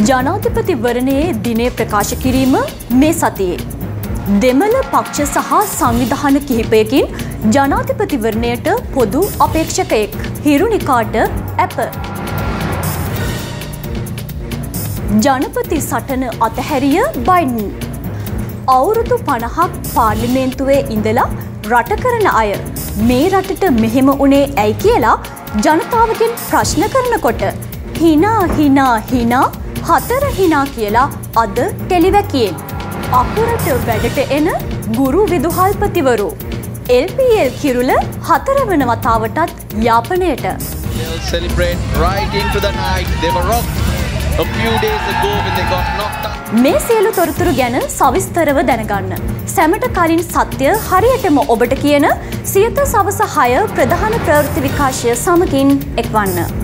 ජනාධිපතිවරණයේ දිනේ ප්‍රකාශ කිරීම මේ සතියේ. දෙමළ පක්ෂ සහ සංවිධාන කිහිපයකින් ජනාධිපතිවරණයට පොදු අපේක්ෂකයෙක් හිරුනිකාට ඇප. ජනපති සටන අතහැරිය බයින්. අවුරුදු පණහක් පාර්ලිමේන්තුවේ ඉඳලා රට කරන අය මේ රටට මෙහෙම උනේ ඇයි කියලා ජනතාවගෙන් ප්‍රශ්න කරනකොට හිනා හිනා හිනා හතර හිනා කියලා අද ටෙලිවැකියෙන්. අකුරට වැඩට එන ගුරු විදුහල්පතිවරු. LPL කිරුල හතරවන වතාවටත් යාපනයට. මේ සියලු තොරතුරු ගැන සවිස්තරව දැනගන්න. සැමට කලින් සත්‍ය හරියටම ඔබට කියන සියත සවස හය ප්‍රධාන ප්‍රවෘත්ති විකාශය සමගින් එක්වන්න.